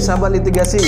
sahabat litigasi.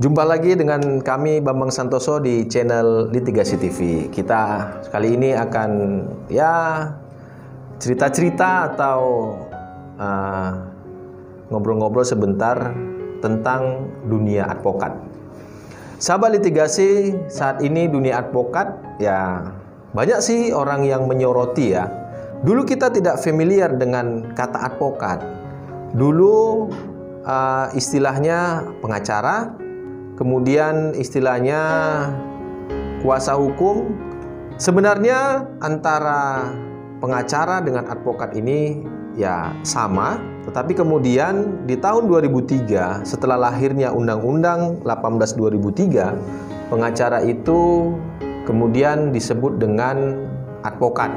Jumpa lagi dengan kami Bambang Santoso di channel Litigasi TV. Kita kali ini akan ya cerita-cerita atau uh, ngobrol-ngobrol sebentar tentang dunia advokat. Sahabat litigasi, saat ini dunia advokat ya banyak sih orang yang menyoroti ya. Dulu kita tidak familiar dengan kata advokat. Dulu uh, istilahnya pengacara, kemudian istilahnya kuasa hukum. Sebenarnya antara pengacara dengan advokat ini ya sama, tetapi kemudian di tahun 2003 setelah lahirnya Undang-Undang 18 2003, pengacara itu kemudian disebut dengan advokat.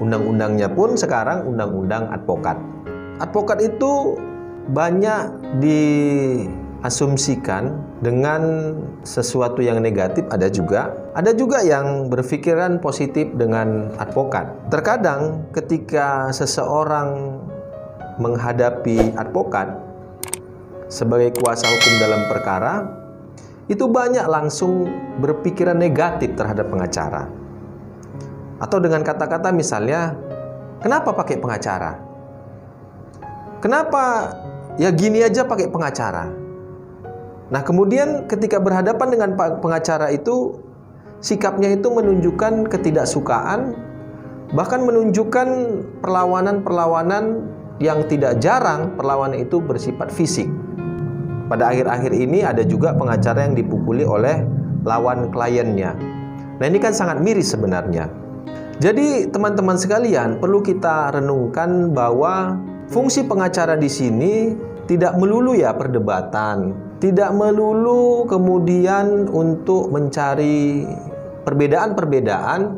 Undang-undangnya pun sekarang Undang-Undang Advokat. Advokat itu banyak diasumsikan dengan sesuatu yang negatif ada juga. Ada juga yang berpikiran positif dengan advokat. Terkadang ketika seseorang menghadapi advokat sebagai kuasa hukum dalam perkara, itu banyak langsung berpikiran negatif terhadap pengacara. Atau dengan kata-kata misalnya, kenapa pakai pengacara? Kenapa ya gini aja pakai pengacara? Nah, kemudian ketika berhadapan dengan pengacara itu sikapnya itu menunjukkan ketidaksukaan bahkan menunjukkan perlawanan-perlawanan yang tidak jarang perlawanan itu bersifat fisik. Pada akhir-akhir ini ada juga pengacara yang dipukuli oleh lawan kliennya. Nah, ini kan sangat miris sebenarnya. Jadi, teman-teman sekalian, perlu kita renungkan bahwa fungsi pengacara di sini tidak melulu ya perdebatan, tidak melulu kemudian untuk mencari perbedaan-perbedaan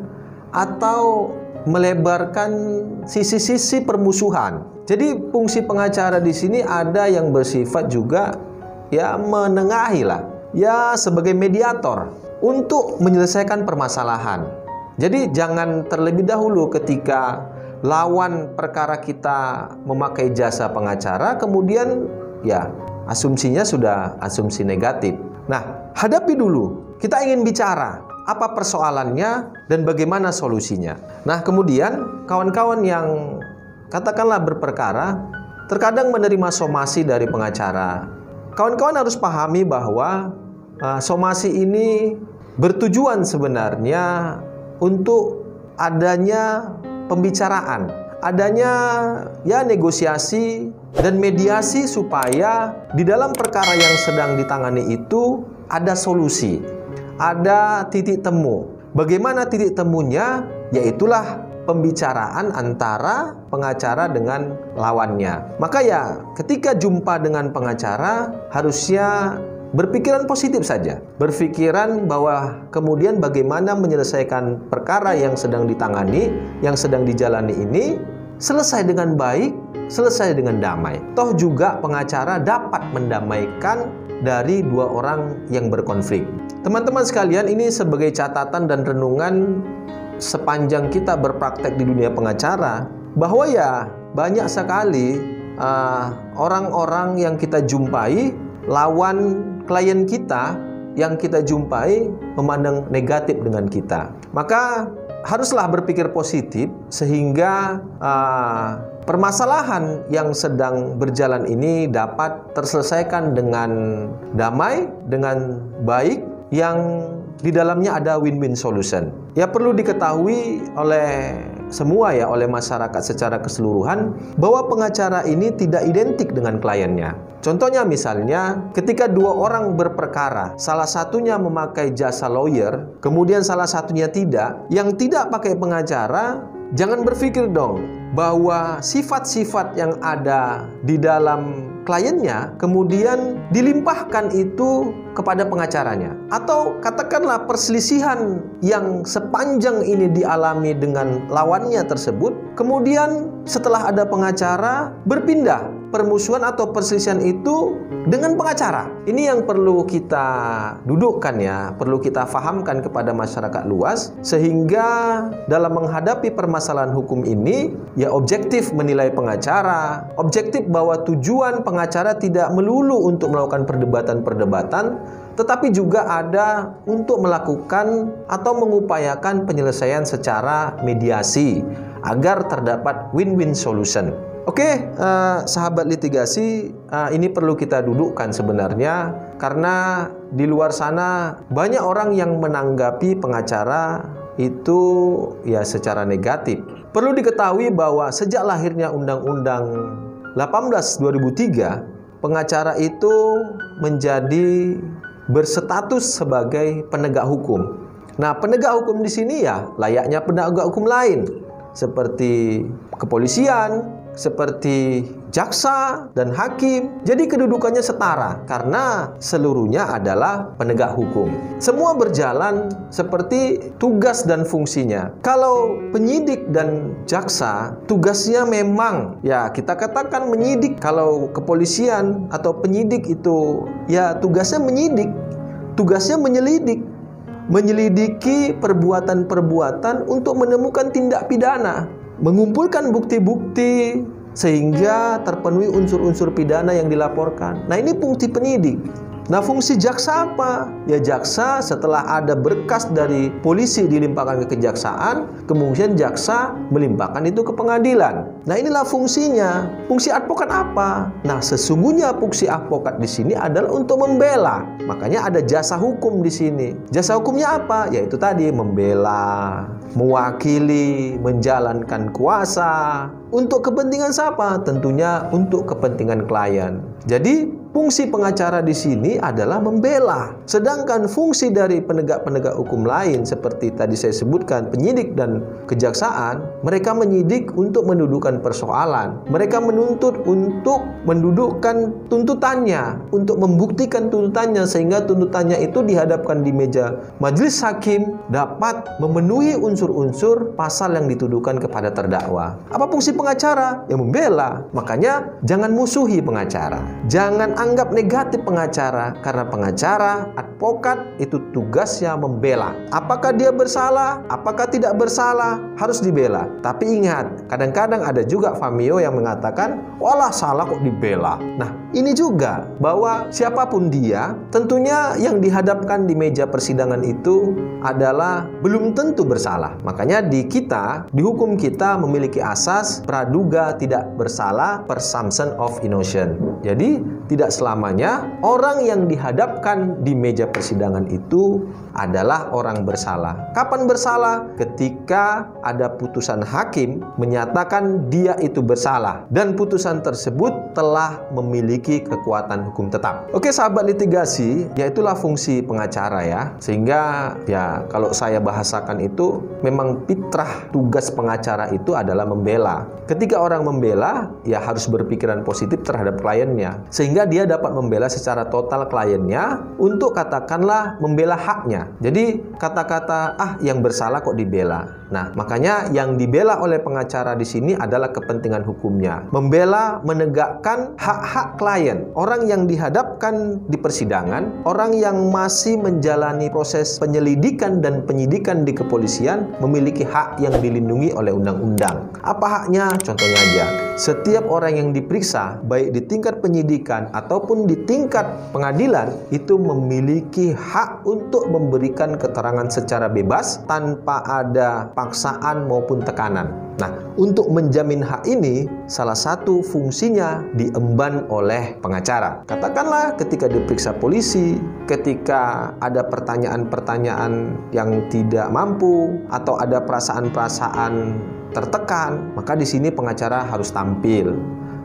atau melebarkan sisi-sisi permusuhan. Jadi fungsi pengacara di sini ada yang bersifat juga ya menengahi lah, ya sebagai mediator untuk menyelesaikan permasalahan. Jadi jangan terlebih dahulu ketika lawan perkara kita memakai jasa pengacara kemudian ya asumsinya sudah asumsi negatif. Nah, hadapi dulu. Kita ingin bicara apa persoalannya dan bagaimana solusinya. Nah, kemudian kawan-kawan yang katakanlah berperkara terkadang menerima somasi dari pengacara. Kawan-kawan harus pahami bahwa uh, somasi ini bertujuan sebenarnya untuk adanya pembicaraan, adanya ya negosiasi dan mediasi supaya di dalam perkara yang sedang ditangani itu ada solusi, ada titik temu. Bagaimana titik temunya? Yaitulah pembicaraan antara pengacara dengan lawannya. Maka ya, ketika jumpa dengan pengacara, harusnya berpikiran positif saja. Berpikiran bahwa kemudian bagaimana menyelesaikan perkara yang sedang ditangani, yang sedang dijalani ini selesai dengan baik, selesai dengan damai. Toh juga pengacara dapat mendamaikan dari dua orang yang berkonflik. Teman-teman sekalian, ini sebagai catatan dan renungan sepanjang kita berpraktek di dunia pengacara bahwa ya banyak sekali uh, orang-orang uh, yang kita jumpai lawan klien kita yang kita jumpai memandang negatif dengan kita. Maka haruslah berpikir positif sehingga uh, permasalahan yang sedang berjalan ini dapat terselesaikan dengan damai, dengan baik yang di dalamnya ada win-win solution. Ya perlu diketahui oleh semua ya oleh masyarakat secara keseluruhan bahwa pengacara ini tidak identik dengan kliennya. Contohnya misalnya ketika dua orang berperkara, salah satunya memakai jasa lawyer, kemudian salah satunya tidak, yang tidak pakai pengacara, jangan berpikir dong bahwa sifat-sifat yang ada di dalam kliennya kemudian dilimpahkan itu kepada pengacaranya. Atau katakanlah perselisihan yang sepanjang ini dialami dengan lawannya tersebut kemudian setelah ada pengacara berpindah permusuhan atau perselisihan itu dengan pengacara. Ini yang perlu kita dudukkan ya, perlu kita fahamkan kepada masyarakat luas sehingga dalam menghadapi permasalahan hukum ini ya objektif menilai pengacara, objektif bahwa tujuan pengacara tidak melulu untuk melakukan perdebatan-perdebatan tetapi juga ada untuk melakukan atau mengupayakan penyelesaian secara mediasi agar terdapat win-win solution. Oke, uh, sahabat litigasi, uh, ini perlu kita dudukkan sebenarnya karena di luar sana banyak orang yang menanggapi pengacara itu ya secara negatif. Perlu diketahui bahwa sejak lahirnya Undang-Undang 18 2003, pengacara itu menjadi berstatus sebagai penegak hukum. Nah, penegak hukum di sini ya layaknya penegak hukum lain seperti kepolisian, seperti jaksa dan hakim. Jadi kedudukannya setara karena seluruhnya adalah penegak hukum. Semua berjalan seperti tugas dan fungsinya. Kalau penyidik dan jaksa tugasnya memang ya kita katakan menyidik. Kalau kepolisian atau penyidik itu ya tugasnya menyidik. Tugasnya menyelidik menyelidiki perbuatan-perbuatan untuk menemukan tindak pidana mengumpulkan bukti-bukti sehingga terpenuhi unsur-unsur pidana yang dilaporkan. Nah, ini fungsi penyidik. Nah, fungsi jaksa apa? Ya, jaksa setelah ada berkas dari polisi dilimpahkan ke kejaksaan, kemudian jaksa melimpahkan itu ke pengadilan. Nah, inilah fungsinya. Fungsi advokat apa? Nah, sesungguhnya fungsi advokat di sini adalah untuk membela. Makanya ada jasa hukum di sini. Jasa hukumnya apa? Yaitu tadi membela, mewakili, menjalankan kuasa. Untuk kepentingan siapa? Tentunya untuk kepentingan klien. Jadi Fungsi pengacara di sini adalah membela. Sedangkan fungsi dari penegak-penegak hukum lain seperti tadi saya sebutkan penyidik dan kejaksaan, mereka menyidik untuk mendudukkan persoalan. Mereka menuntut untuk mendudukkan tuntutannya, untuk membuktikan tuntutannya sehingga tuntutannya itu dihadapkan di meja majelis hakim dapat memenuhi unsur-unsur pasal yang dituduhkan kepada terdakwa. Apa fungsi pengacara? Ya membela. Makanya jangan musuhi pengacara. Jangan anggap negatif pengacara karena pengacara, advokat itu tugasnya membela. Apakah dia bersalah? Apakah tidak bersalah? Harus dibela. Tapi ingat, kadang-kadang ada juga Famio yang mengatakan, "Walah salah kok dibela." Nah, ini juga bahwa siapa pun dia, tentunya yang dihadapkan di meja persidangan itu adalah belum tentu bersalah. Makanya di kita, di hukum kita memiliki asas praduga tidak bersalah, presumption of innocence. Jadi, tidak selamanya orang yang dihadapkan di meja persidangan itu adalah orang bersalah. Kapan bersalah? Ketika ada putusan hakim menyatakan dia itu bersalah dan putusan tersebut telah memiliki kekuatan hukum tetap. Oke, sahabat litigasi, yaitulah fungsi pengacara ya. Sehingga ya kalau saya bahasakan itu memang fitrah tugas pengacara itu adalah membela. Ketika orang membela, ya harus berpikiran positif terhadap kliennya sehingga dia dapat membela secara total kliennya untuk katakanlah membela haknya. Jadi kata-kata ah yang bersalah kok dibela. Nah, makanya yang dibela oleh pengacara di sini adalah kepentingan hukumnya. Membela menegakkan hak-hak klien. Orang yang dihadapkan di persidangan, orang yang masih menjalani proses penyelidikan dan penyidikan di kepolisian memiliki hak yang dilindungi oleh undang-undang. Apa haknya? Contohnya aja, setiap orang yang diperiksa baik di tingkat penyidikan ataupun di tingkat pengadilan itu memiliki hak untuk memberikan keterangan secara bebas tanpa ada paksaan maupun tekanan. Nah, untuk menjamin hak ini, salah satu fungsinya diemban oleh pengacara. Katakanlah ketika diperiksa polisi, ketika ada pertanyaan-pertanyaan yang tidak mampu atau ada perasaan-perasaan tertekan, maka di sini pengacara harus tampil.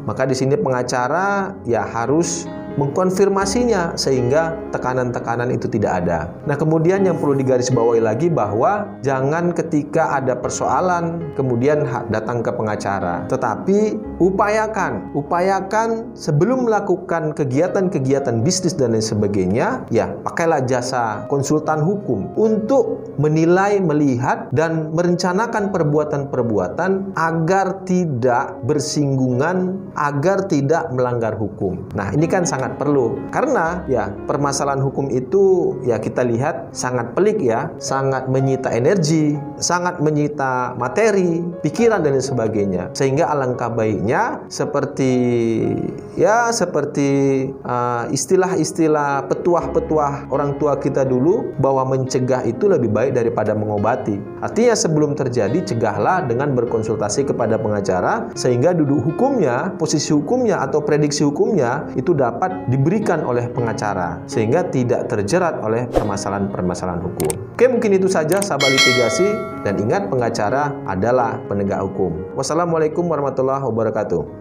Maka di sini pengacara ya harus mengkonfirmasinya sehingga tekanan-tekanan itu tidak ada. Nah, kemudian yang perlu digarisbawahi lagi bahwa jangan ketika ada persoalan kemudian datang ke pengacara, tetapi upayakan, upayakan sebelum melakukan kegiatan-kegiatan bisnis dan lain sebagainya, ya pakailah jasa konsultan hukum untuk menilai, melihat dan merencanakan perbuatan-perbuatan agar tidak bersinggungan, agar tidak melanggar hukum. Nah, ini kan sangat perlu karena ya permasalahan hukum itu ya kita lihat sangat pelik ya, sangat menyita energi, sangat menyita materi, pikiran dan sebagainya. Sehingga alangkah baiknya seperti ya seperti uh, istilah-istilah petuah-petuah orang tua kita dulu bahwa mencegah itu lebih baik daripada mengobati. Artinya sebelum terjadi cegahlah dengan berkonsultasi kepada pengacara sehingga duduk hukumnya, posisi hukumnya atau prediksi hukumnya itu dapat diberikan oleh pengacara sehingga tidak terjerat oleh permasalahan-permasalahan hukum. Oke, mungkin itu saja sahabat litigasi dan ingat pengacara adalah penegak hukum. Wassalamualaikum warahmatullahi wabarakatuh.